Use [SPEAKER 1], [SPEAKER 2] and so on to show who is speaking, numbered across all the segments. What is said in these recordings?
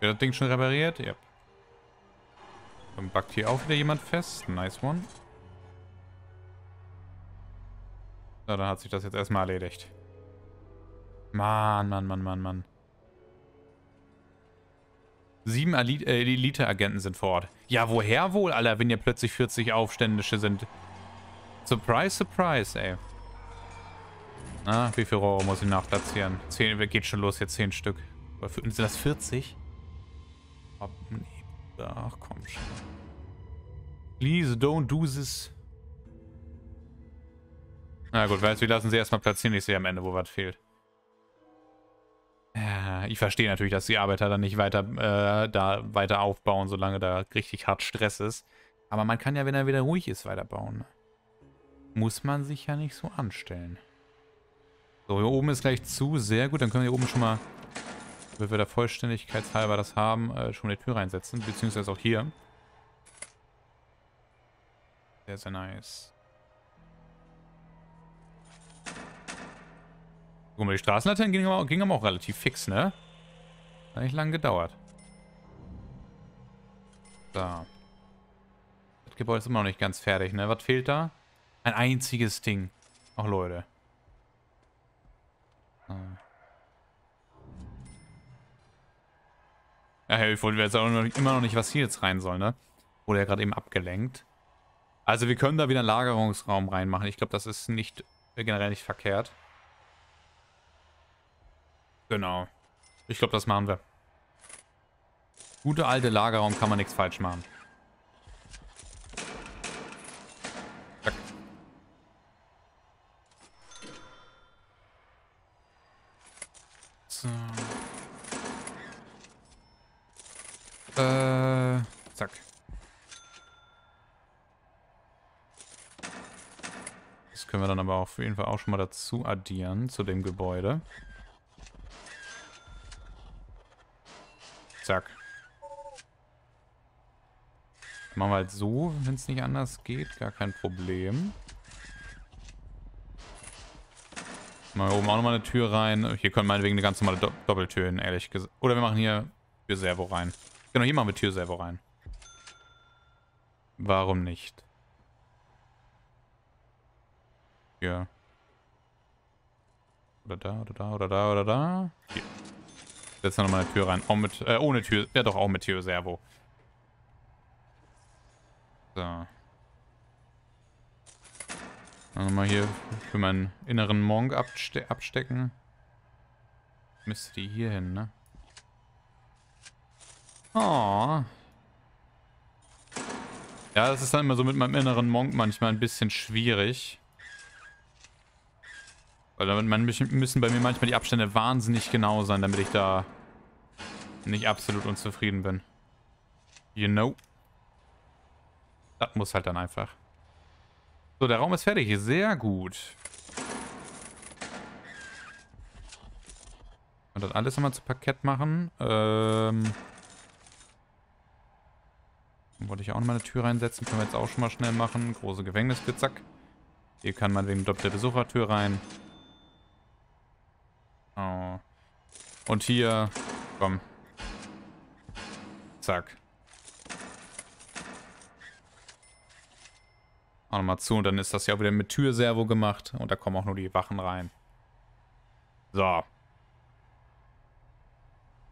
[SPEAKER 1] Wird das Ding schon repariert? Ja. Dann backt hier auch wieder jemand fest. Nice one. Na, dann hat sich das jetzt erstmal erledigt. Mann, Mann, Mann, Mann, Mann. Sieben äh, Elite-Agenten sind vor Ort. Ja, woher wohl, Alter, wenn hier plötzlich 40 Aufständische sind? Surprise, surprise, ey. Na, wie viele Rohre muss ich nachplatzieren? Zehn, geht schon los, jetzt 10 Stück. Sind das 40? Ach, komm schon. Please don't do this. Na gut, wir lassen sie erstmal platzieren. Ich sehe am Ende, wo was fehlt. Ich verstehe natürlich, dass die Arbeiter dann nicht weiter äh, da weiter aufbauen, solange da richtig hart Stress ist. Aber man kann ja, wenn er wieder ruhig ist, weiterbauen. Muss man sich ja nicht so anstellen. So, hier oben ist gleich zu. Sehr gut, dann können wir hier oben schon mal, wir da vollständigkeitshalber das haben, äh, schon die Tür reinsetzen. Beziehungsweise auch hier. Sehr, sehr nice. Guck mal, die Straßenlaternen gingen aber, gingen aber auch relativ fix, ne? Hat nicht lange gedauert. So. Das Gebäude ist immer noch nicht ganz fertig, ne? Was fehlt da? Ein einziges Ding. Ach, Leute. So. Ja, wollte jetzt auch noch, immer noch nicht, was hier jetzt rein soll, ne? Wurde ja gerade eben abgelenkt. Also wir können da wieder einen Lagerungsraum reinmachen. Ich glaube, das ist nicht generell nicht verkehrt. Genau. Ich glaube, das machen wir. Gute alte Lagerraum kann man nichts falsch machen. Äh, zack. Das können wir dann aber auf jeden Fall auch schon mal dazu addieren zu dem Gebäude. Zack. Machen wir halt so, wenn es nicht anders geht. Gar kein Problem. Machen wir oben auch nochmal eine Tür rein. Hier können meinetwegen eine ganz normale Do Doppeltür hin, ehrlich gesagt. Oder wir machen hier Türservo rein. Genau, hier machen wir Türservo rein. Warum nicht? Hier. Oder da, oder da, oder da, oder da. Hier. Setz noch mal eine Tür rein. Auch mit, äh, ohne Tür. Ja, doch, auch mit Tür-Servo. So. Dann nochmal hier für meinen inneren Monk abste abstecken. Müsste die hier hin, ne? Oh. Ja, das ist dann immer so mit meinem inneren Monk manchmal ein bisschen schwierig. Weil damit müssen bei mir manchmal die Abstände wahnsinnig genau sein, damit ich da nicht absolut unzufrieden bin. You know. Das muss halt dann einfach. So, der Raum ist fertig. Sehr gut. Und das alles nochmal zu Parkett machen. Ähm. Wollte ich auch nochmal eine Tür reinsetzen. Können wir jetzt auch schon mal schnell machen. Große Gefängnistür, zack. Hier kann man wegen doppelte Besuchertür rein. Oh. Und hier, komm. Zack. Auch nochmal zu und dann ist das ja wieder mit Türservo gemacht und da kommen auch nur die Wachen rein. So.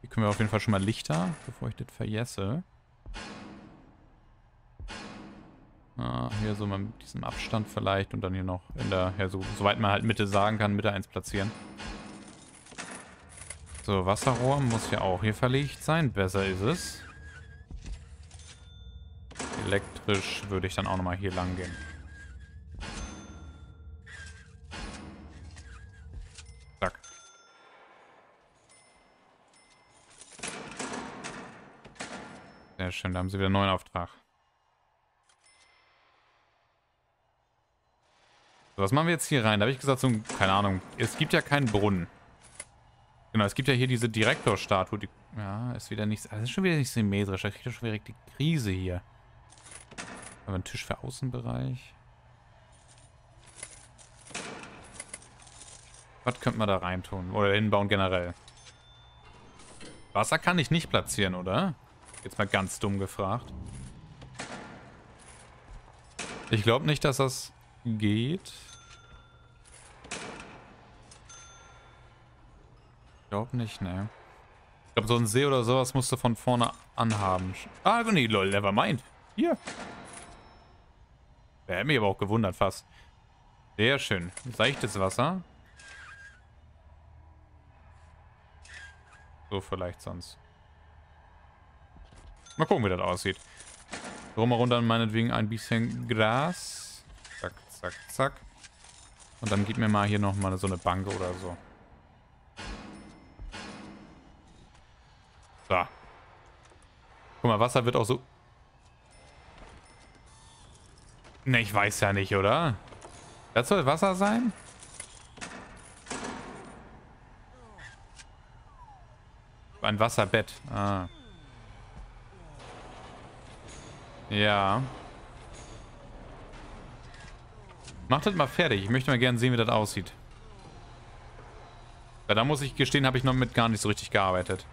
[SPEAKER 1] Hier können wir auf jeden Fall schon mal Lichter, bevor ich das vergesse. Ah, hier so mit diesem Abstand vielleicht und dann hier noch in der, ja so, soweit man halt Mitte sagen kann, Mitte 1 platzieren. So, Wasserrohr muss ja auch hier verlegt sein. Besser ist es. Elektrisch würde ich dann auch nochmal hier lang gehen. Zack. Sehr schön, da haben sie wieder einen neuen Auftrag. So, was machen wir jetzt hier rein? Da habe ich gesagt, so, keine Ahnung, es gibt ja keinen Brunnen. Genau, es gibt ja hier diese Direktorstatue. Die, ja, ist wieder nichts. Das ist schon wieder nicht symmetrisch. Da kriegt er schon wieder die Krise hier. Aber ein Tisch für Außenbereich. Was könnte man da reintun? Oder hinbauen generell? Wasser kann ich nicht platzieren, oder? Jetzt mal ganz dumm gefragt. Ich glaube nicht, dass das geht. Glaube nicht, ne. Ich glaube, so ein See oder sowas musst du von vorne anhaben. Ah, nee, lol, never mind. Hier. Der hätte mich aber auch gewundert fast. Sehr schön. Seichtes Wasser. So vielleicht sonst. Mal gucken, wie das aussieht. Drumherum dann meinetwegen ein bisschen Gras. Zack, zack, zack. Und dann gib mir mal hier nochmal so eine Bank oder so. So. Guck mal, Wasser wird auch so... Ne, ich weiß ja nicht, oder? Das soll Wasser sein? Ein Wasserbett. Ah. Ja. Macht das mal fertig. Ich möchte mal gerne sehen, wie das aussieht. Ja, da muss ich gestehen, habe ich noch mit gar nicht so richtig gearbeitet.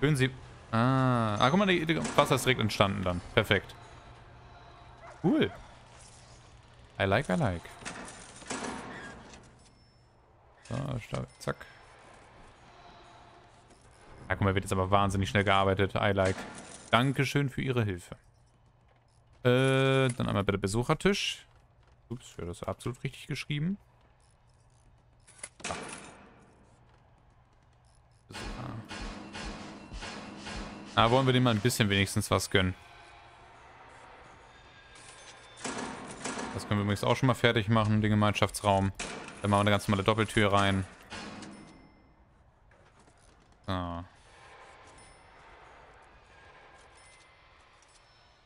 [SPEAKER 1] Hören Sie... Ah, ah guck mal, die Wasser ist direkt entstanden dann. Perfekt. Cool. I like, I like. So, zack. Ja, guck mal, wird jetzt aber wahnsinnig schnell gearbeitet. I like. Dankeschön für Ihre Hilfe. Äh, dann einmal bitte Besuchertisch. Ups, ja, das absolut richtig geschrieben. Ah, wollen wir dem mal ein bisschen wenigstens was gönnen. Das können wir übrigens auch schon mal fertig machen, den Gemeinschaftsraum. Dann machen wir eine ganz normale Doppeltür rein. So.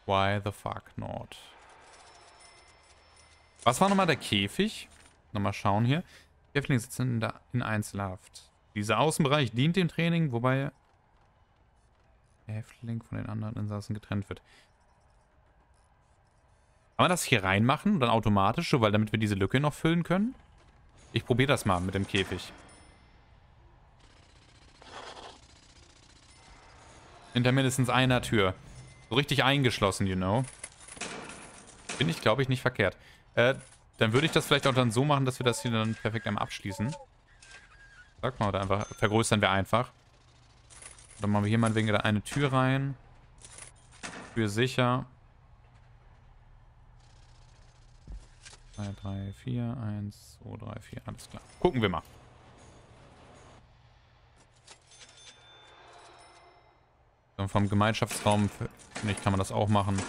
[SPEAKER 1] Why the fuck not? Was war nochmal der Käfig? Nochmal schauen hier. Häftlinge sitzen in, in Einzelhaft. Dieser Außenbereich dient dem Training, wobei Häftling von den anderen Insassen getrennt wird. Kann man das hier reinmachen? Dann automatisch, so, weil damit wir diese Lücke noch füllen können? Ich probiere das mal mit dem Käfig. Hinter mindestens einer Tür. So richtig eingeschlossen, you know. Bin ich, glaube ich, nicht verkehrt. Äh, dann würde ich das vielleicht auch dann so machen, dass wir das hier dann perfekt einmal abschließen. Sag mal, oder einfach vergrößern wir einfach. Dann machen wir hier mal wegen eine Tür rein. Tür sicher. 2, 3, 4, 1, 2, 3, 4, alles klar. Gucken wir mal. Dann vom Gemeinschaftsraum, finde ich, kann man das auch machen.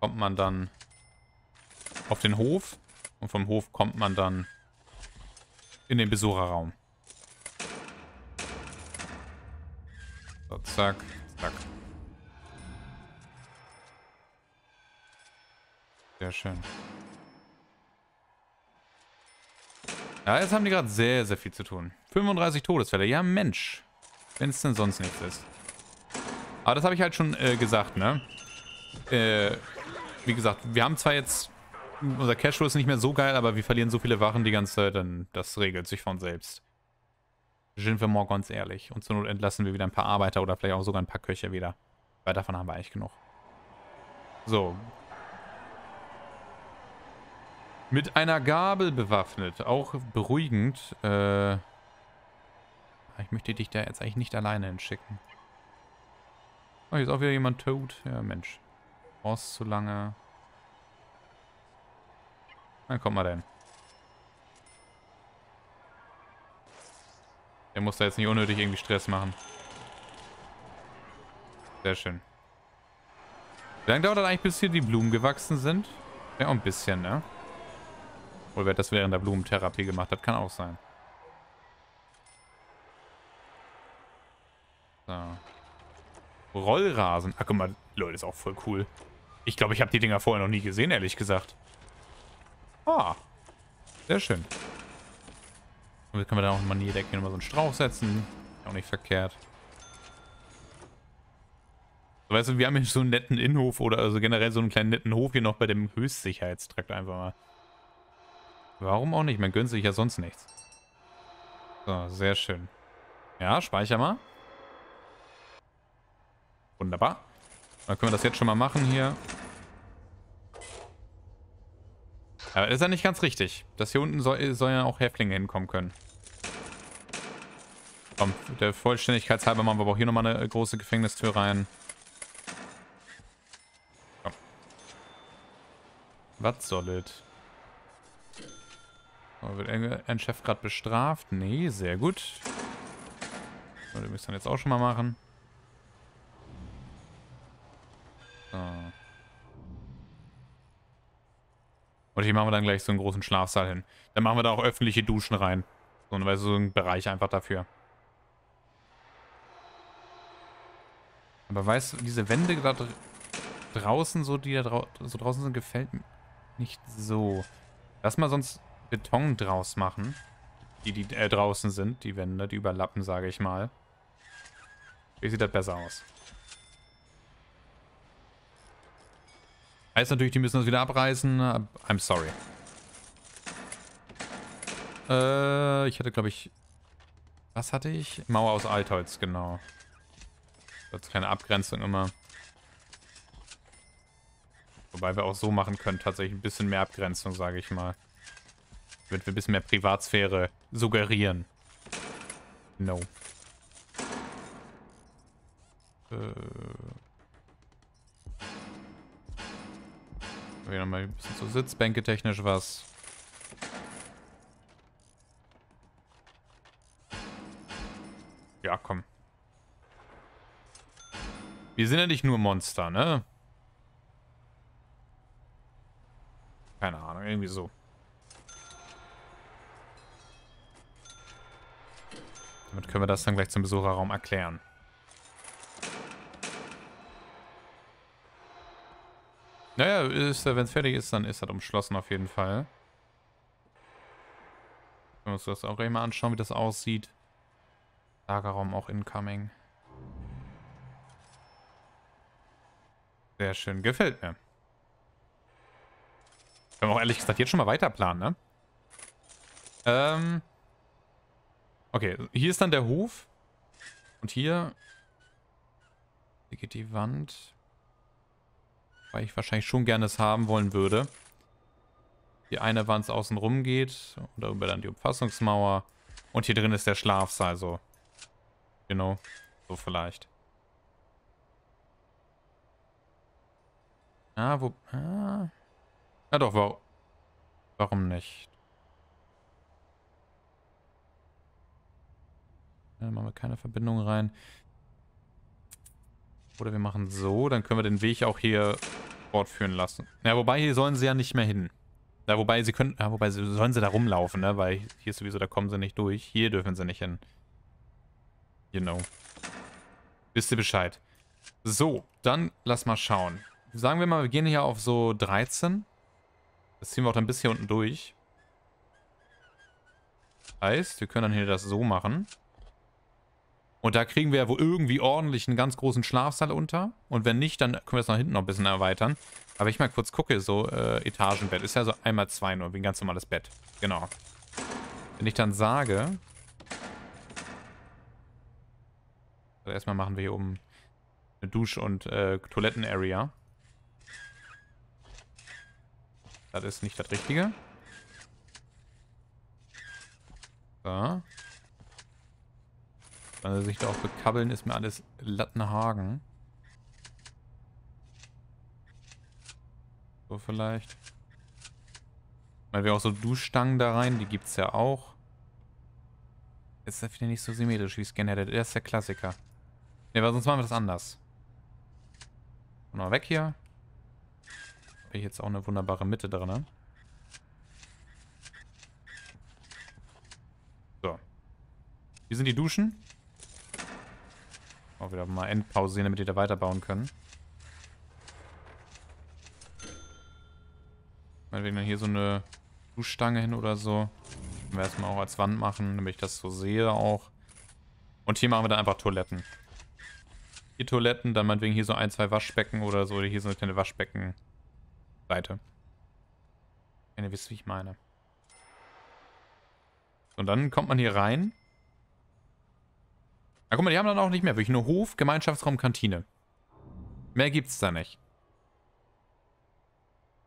[SPEAKER 1] Kommt man dann auf den Hof und vom Hof kommt man dann in den Besucherraum. So, zack, zack. Sehr schön. Ja, jetzt haben die gerade sehr, sehr viel zu tun. 35 Todesfälle. Ja, Mensch. Wenn es denn sonst nichts ist. Aber das habe ich halt schon äh, gesagt, ne? Äh, wie gesagt, wir haben zwar jetzt... Unser Cashflow ist nicht mehr so geil, aber wir verlieren so viele Wachen die ganze Zeit, dann das regelt sich von selbst. Sind wir mal ganz ehrlich. Und zur Not entlassen wir wieder ein paar Arbeiter oder vielleicht auch sogar ein paar Köche wieder. Weil davon haben wir eigentlich genug. So. Mit einer Gabel bewaffnet. Auch beruhigend. Äh, ich möchte dich da jetzt eigentlich nicht alleine hinschicken. Oh, hier ist auch wieder jemand tot. Ja, Mensch. Brauchst zu lange. Dann kommt mal denn. Der muss da jetzt nicht unnötig irgendwie Stress machen. Sehr schön. Wie lange dauert das eigentlich, bis hier die Blumen gewachsen sind? Ja, ein bisschen, ne? Oder wer das während der Blumentherapie gemacht hat, kann auch sein. So. Rollrasen. Ach, guck mal, Leute, ist auch voll cool. Ich glaube, ich habe die Dinger vorher noch nie gesehen, ehrlich gesagt. Ah. Sehr schön. Können wir da auch mal in jede Ecke nochmal so einen Strauch setzen. Auch nicht verkehrt. Weißt du, wir haben hier so einen netten Innenhof oder also generell so einen kleinen netten Hof hier noch bei dem Höchstsicherheitstrakt einfach mal. Warum auch nicht? Man gönnt sich ja sonst nichts. So, sehr schön. Ja, speicher mal. Wunderbar. Dann können wir das jetzt schon mal machen hier. Aber ist ja nicht ganz richtig. Das hier unten soll, soll ja auch Häftlinge hinkommen können. Komm, der Vollständigkeitshalber machen wir aber auch hier nochmal eine große Gefängnistür rein. Komm. Was soll es? Oh, wird ein Chef gerade bestraft? Nee, sehr gut. So, den müssen wir jetzt auch schon mal machen. So. Und hier machen wir dann gleich so einen großen Schlafsaal hin. Dann machen wir da auch öffentliche Duschen rein. So, weil so ein Bereich einfach dafür. Aber weißt du, diese Wände da draußen, so die da drau so draußen sind, gefällt mir nicht so. Lass mal sonst Beton draus machen. Die, die äh, draußen sind, die Wände, die überlappen, sage ich mal. Wie sieht das besser aus? Heißt natürlich, die müssen das wieder abreißen. I'm sorry. Äh, ich hatte, glaube ich... Was hatte ich? Mauer aus Altholz, genau. Das keine Abgrenzung immer. Wobei wir auch so machen können, tatsächlich ein bisschen mehr Abgrenzung, sage ich mal. Damit wir ein bisschen mehr Privatsphäre suggerieren. No. Äh. Wieder mal ein bisschen so Sitzbänke technisch was. Wir sind ja nicht nur Monster, ne? Keine Ahnung, irgendwie so. Damit können wir das dann gleich zum Besucherraum erklären. Naja, wenn es fertig ist, dann ist das umschlossen auf jeden Fall. Können wir uns das auch gleich mal anschauen, wie das aussieht. Lagerraum auch incoming. Sehr schön. Gefällt mir. Können wir auch ehrlich gesagt jetzt schon mal weiter planen, ne? Ähm. Okay, hier ist dann der Hof. Und hier... Hier geht die Wand. Weil ich wahrscheinlich schon gerne es haben wollen würde. Die eine Wand außen rum geht. Und darüber dann die Umfassungsmauer. Und hier drin ist der Schlafsaal, so. Genau. So vielleicht. Ah, wo... Ah. Ja doch, warum, warum nicht? Dann machen wir keine Verbindung rein. Oder wir machen so, dann können wir den Weg auch hier fortführen lassen. Ja, wobei hier sollen sie ja nicht mehr hin. Ja, wobei sie können, ja, wobei sie, sollen sie da rumlaufen, ne? Weil hier ist sowieso, da kommen sie nicht durch. Hier dürfen sie nicht hin. Genau. Wisst ihr Bescheid. So, dann lass mal schauen sagen wir mal, wir gehen hier auf so 13. Das ziehen wir auch dann bis hier unten durch. Heißt, wir können dann hier das so machen. Und da kriegen wir ja wohl irgendwie ordentlich einen ganz großen Schlafsaal unter. Und wenn nicht, dann können wir es nach hinten noch ein bisschen erweitern. Aber wenn ich mal kurz gucke, so äh, Etagenbett. Ist ja so einmal zwei nur, wie ein ganz normales Bett. Genau. Wenn ich dann sage... Also erstmal machen wir hier oben eine Dusch- und äh, Toiletten-Area. Das ist nicht das Richtige. So. Wenn sie sich da auch bekabbeln, ist mir alles Lattenhagen. So vielleicht. Weil wir auch so Duschstangen da rein, die gibt es ja auch. Ist das wieder nicht so symmetrisch, wie es gerne hätte. Der ist der Klassiker. Ne, weil sonst machen wir das anders. Mal weg hier. Habe jetzt auch eine wunderbare Mitte drin. So. Hier sind die Duschen. Auch wieder mal Endpause damit die da weiterbauen können. Meinetwegen dann hier so eine Duschstange hin oder so. Können wir erstmal auch als Wand machen, damit ich das so sehe auch. Und hier machen wir dann einfach Toiletten. Hier Toiletten, dann meinetwegen hier so ein, zwei Waschbecken oder so. Oder hier so eine kleine Waschbecken. Seite. Wenn ihr wisst, wie ich meine. Und dann kommt man hier rein. Na guck mal, die haben dann auch nicht mehr. Wirklich nur Hof, Gemeinschaftsraum, Kantine. Mehr gibt's da nicht.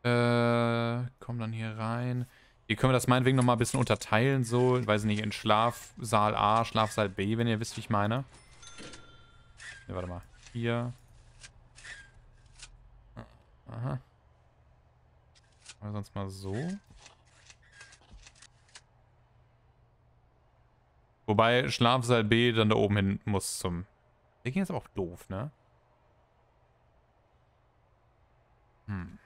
[SPEAKER 1] Äh, komm dann hier rein. Hier können wir das meinetwegen nochmal ein bisschen unterteilen, so, weiß ich nicht, in Schlafsaal A, Schlafsaal B, wenn ihr wisst, wie ich meine. Ne, warte mal. Hier. Aha. Oder sonst mal so. Wobei Schlafsaal B dann da oben hin muss zum... Der ging jetzt aber auch doof, ne? Hm.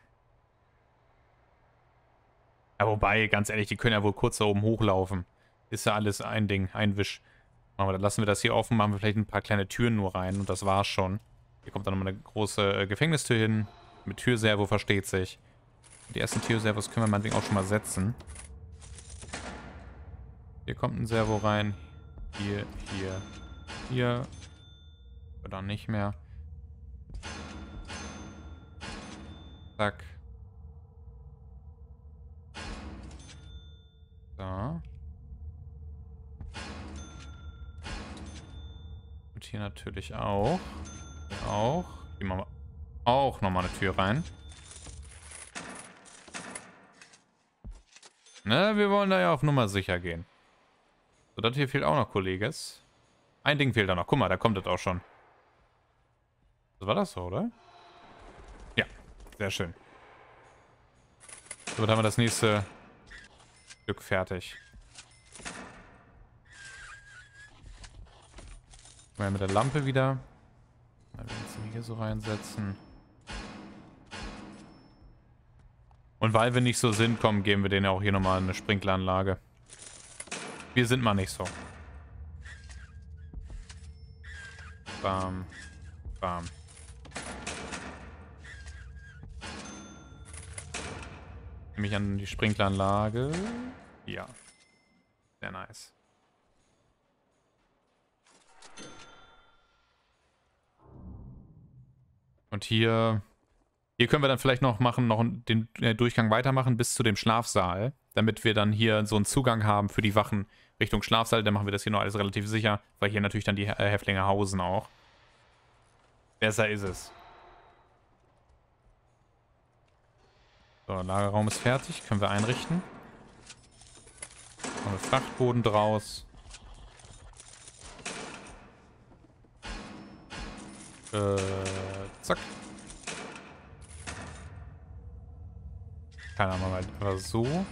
[SPEAKER 1] Ja, wobei, ganz ehrlich, die können ja wohl kurz da oben hochlaufen. Ist ja alles ein Ding, ein Wisch. Machen wir, dann lassen wir das hier offen, machen wir vielleicht ein paar kleine Türen nur rein und das war's schon. Hier kommt dann nochmal eine große äh, Gefängnistür hin. Mit Türservo versteht sich. Die ersten Türservos können wir meinetwegen auch schon mal setzen. Hier kommt ein Servo rein. Hier, hier, hier. Oder nicht mehr. Zack. So. Und hier natürlich auch. Hier auch. Hier machen wir auch nochmal eine Tür rein. Ne, wir wollen da ja auf Nummer sicher gehen. So, das hier fehlt auch noch, Kolleges. Ein Ding fehlt da noch. Guck mal, da kommt das auch schon. Das war das so, oder? Ja, sehr schön. Dann haben wir das nächste Stück fertig. Mal mit der Lampe wieder. Mal wir hier so reinsetzen. Und weil wir nicht so sind, kommen, geben wir denen auch hier nochmal eine Sprinkleranlage. Wir sind mal nicht so. Bam. Bam. Nehme ich an die Sprinkleranlage. Ja. Sehr nice. Und hier... Hier können wir dann vielleicht noch machen, noch den äh, Durchgang weitermachen bis zu dem Schlafsaal, damit wir dann hier so einen Zugang haben für die Wachen Richtung Schlafsaal. Dann machen wir das hier noch alles relativ sicher, weil hier natürlich dann die äh, Häftlinge hausen auch. Besser ist es. So, Lagerraum ist fertig. Können wir einrichten. Machen wir Frachtboden draus. Äh, zack. Keine Ahnung, aber so.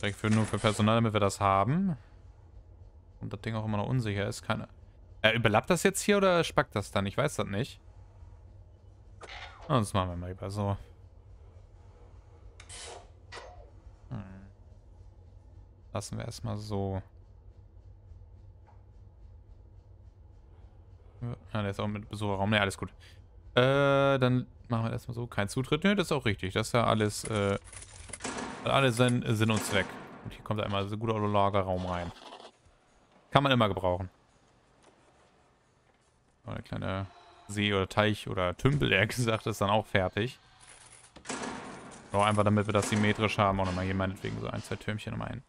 [SPEAKER 1] Direkt für, nur für Personal, damit wir das haben. Und das Ding auch immer noch unsicher ist. Keine. Äh, überlappt das jetzt hier oder spackt das dann? Ich weiß das nicht. Oh, das machen wir mal lieber so. Hm. Lassen wir erstmal so. Ja, der ist auch mit Besucherraum. Ne, alles gut. Äh, dann machen wir erstmal so. Kein Zutritt. Ne, das ist auch richtig. Das ist ja alles, äh, alles Sinn, Sinn und Zweck. Und hier kommt einmal so ein guter Lagerraum rein. Kann man immer gebrauchen. Eine kleine See oder Teich oder Tümpel, eher gesagt, ist dann auch fertig. So, einfach damit wir das symmetrisch haben. Auch nochmal hier meinetwegen so ein, zwei Türmchen nochmal hin.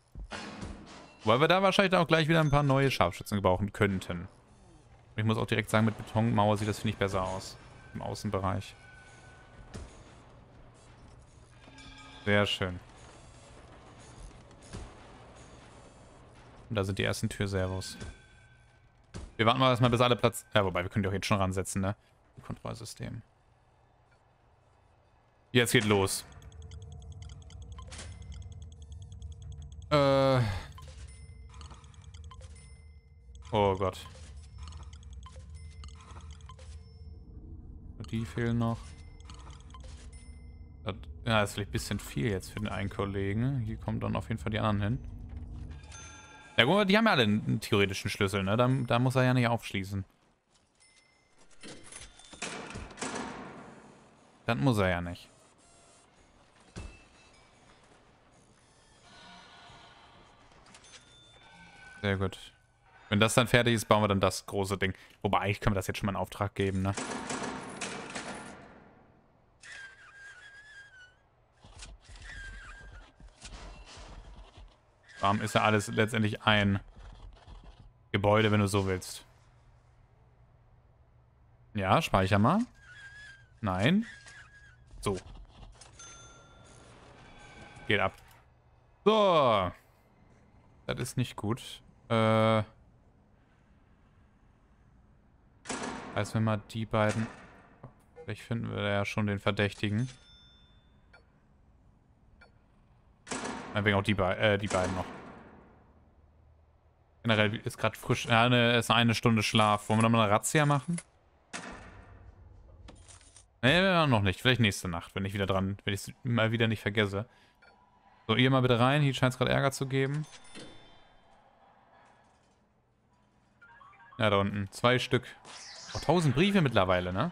[SPEAKER 1] Weil wir da wahrscheinlich auch gleich wieder ein paar neue Scharfschützen gebrauchen könnten. Ich muss auch direkt sagen, mit Betonmauer sieht das, finde ich, besser aus. Im Außenbereich. Sehr schön. Und da sind die ersten Türservos. Wir warten mal erstmal, bis alle Platz... Ja, wobei, wir können die auch jetzt schon ransetzen, ne? Kontrollsystem. Jetzt geht los. Äh... Oh Gott. Die fehlen noch. Das, ja, ist vielleicht ein bisschen viel jetzt für den einen Kollegen. Hier kommen dann auf jeden Fall die anderen hin. Ja, mal, die haben ja alle einen theoretischen Schlüssel, ne? Da, da muss er ja nicht aufschließen. Das muss er ja nicht. Sehr gut. Wenn das dann fertig ist, bauen wir dann das große Ding. Wobei, eigentlich können wir das jetzt schon mal in Auftrag geben, ne? Bam, ist ja alles letztendlich ein Gebäude, wenn du so willst. Ja, speicher mal. Nein. So. Geht ab. So. Das ist nicht gut. Äh. Heißt, wenn wir die beiden... Vielleicht finden wir ja schon den Verdächtigen. Wegen auch die, Be äh, die beiden noch. Generell ist gerade frisch. Ja, eine, ist eine Stunde Schlaf. Wollen wir nochmal eine Razzia machen? Nee, noch nicht. Vielleicht nächste Nacht, wenn ich wieder dran, wenn ich es mal wieder nicht vergesse. So, ihr mal bitte rein. Hier scheint es gerade Ärger zu geben. Ja, da unten. Zwei Stück. Oh, tausend Briefe mittlerweile, ne?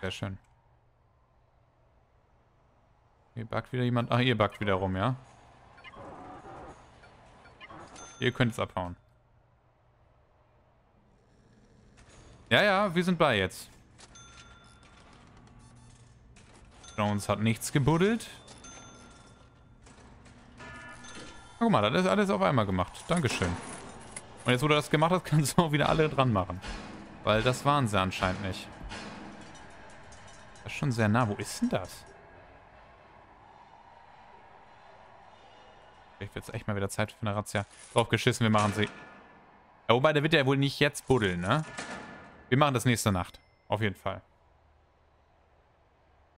[SPEAKER 1] Sehr schön. Hier backt wieder jemand. Ach, ihr backt wieder rum, ja? Ihr könnt es abhauen. Ja, ja, wir sind bei jetzt. Jones hat nichts gebuddelt. Guck mal, das ist alles auf einmal gemacht. Dankeschön. Und jetzt, wo du das gemacht hast, kannst du auch wieder alle dran machen. Weil das waren sie anscheinend nicht. Das ist schon sehr nah. Wo ist denn das? Vielleicht wird es echt mal wieder Zeit für eine Razzia. Drauf geschissen, wir machen sie. Ja, wobei, der wird ja wohl nicht jetzt buddeln, ne? Wir machen das nächste Nacht. Auf jeden Fall.